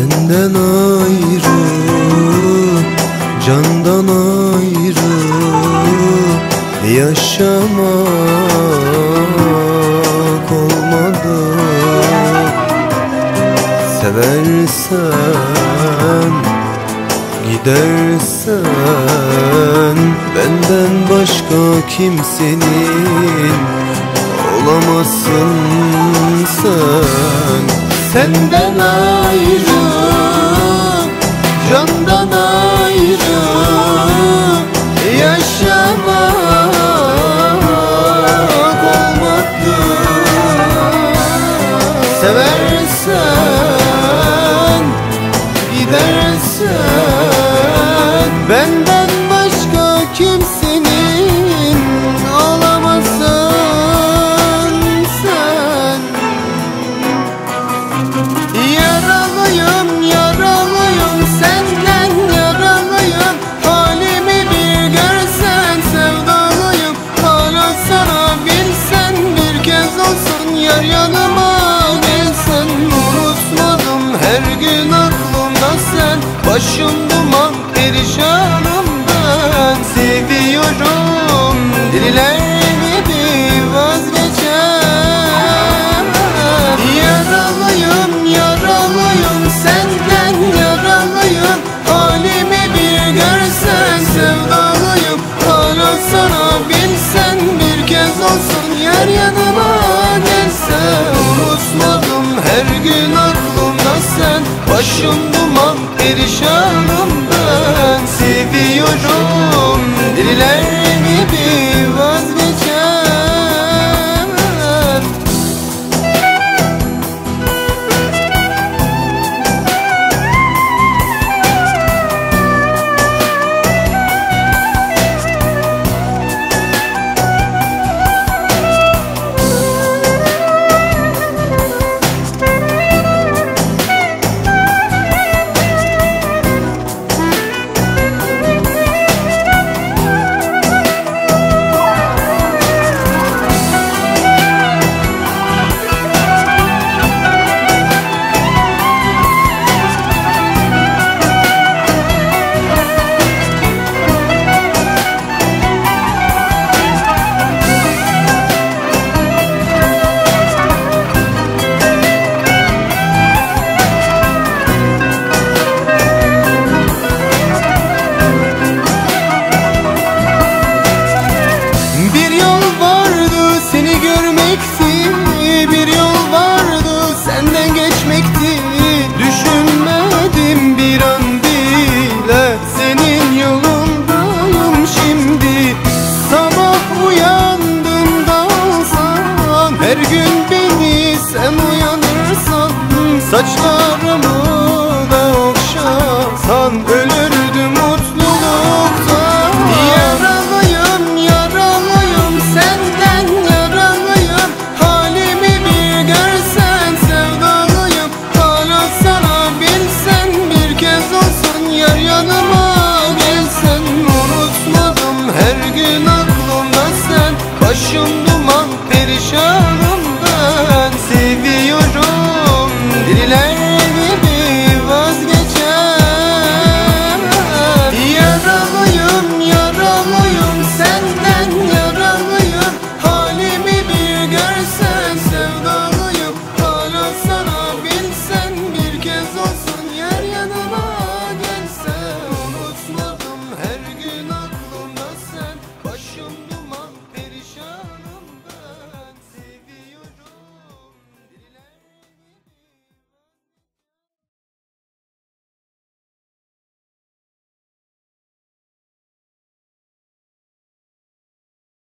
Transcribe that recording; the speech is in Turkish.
Senden ayrı, candan ayrı Yaşamak olmadı. Seversen, gidersen Benden başka kimsenin olamazsın sen Senden ayrı Candan ayrı Yaşamak olmadı Seversen yanıma gelsen Unutmadım her gün aklımda sen. Başım duman perişanım ben. Seviyorum diller gibi vazgeçemem Yaralıyım, yaralıyım, senden yaralıyım. Halimi bir görsen sevdalıyım. Hala sana bilsen bir kez olsun. Yar yanıma Başım duman perişanım ben. Seviyorum diller gün beni sen uyanırsan Saçlarımı da okşasan Ölürdüm mutluluktan. Yaralıyım, yaralıyım, senden yaralıyım. Halimi bir görsen sevdalıyım. Hala sana bilsen bir kez olsun Yar yanıma gelsen. Unutmadım her gün aklımda sen. Başım